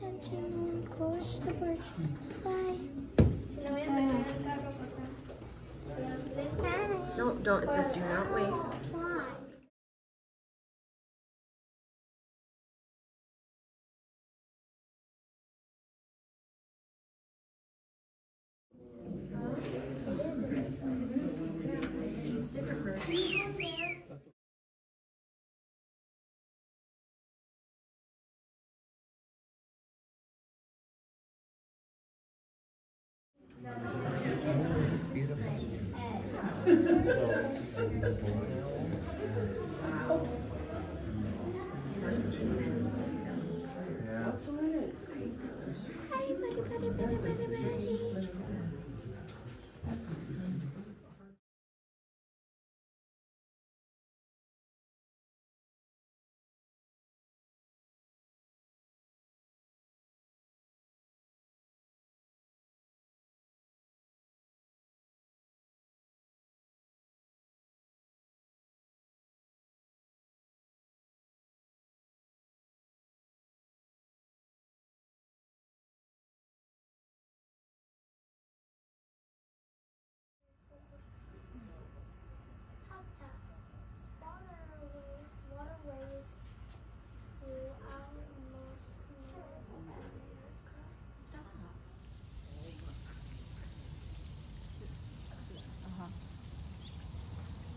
attention, course the bird. Bye. No, don't. It says do not wait. Why? Hi, buddy, buddy, buddy, buddy, buddy.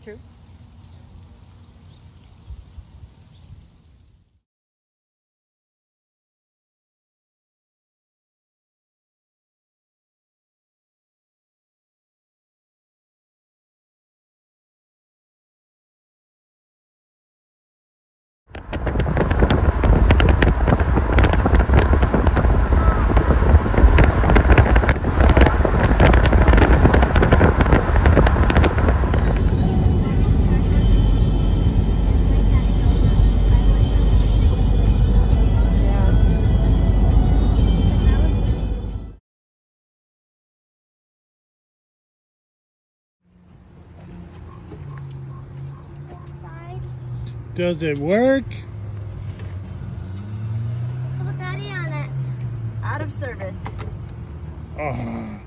True. Does it work? Put daddy on it. Out of service. Oh.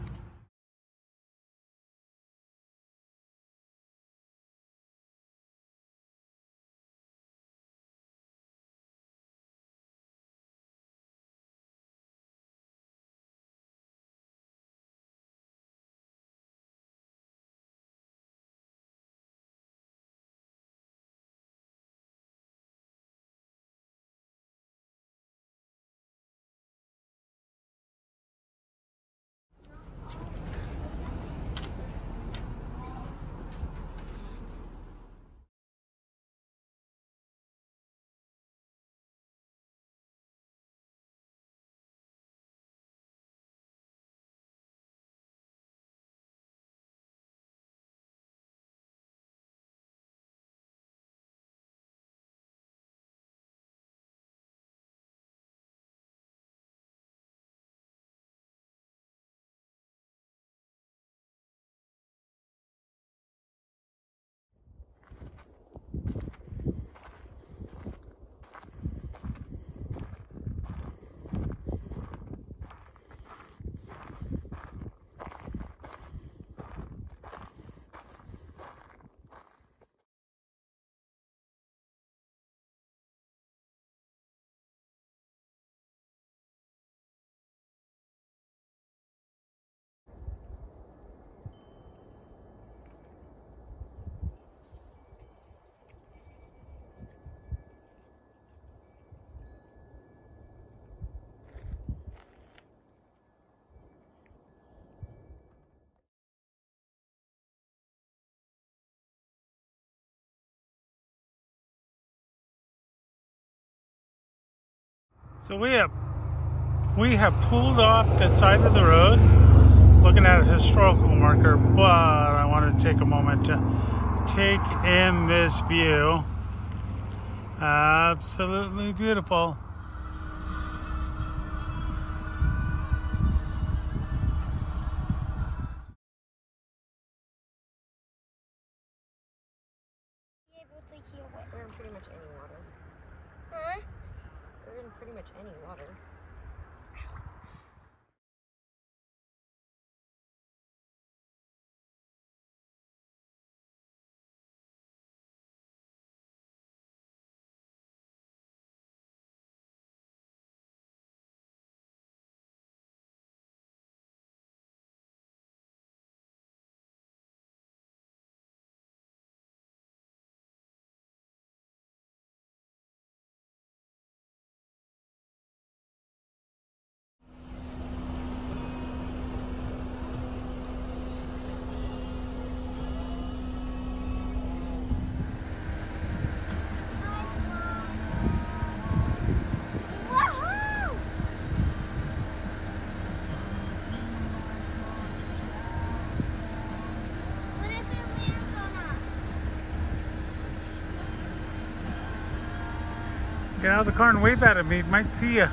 So we have we have pulled off the side of the road, looking at a historical marker, but I wanted to take a moment to take in this view. Absolutely beautiful. Be able to hear it. They're in pretty much any water. Huh? In pretty much any water. Get out of the car and wave at him. He might see you.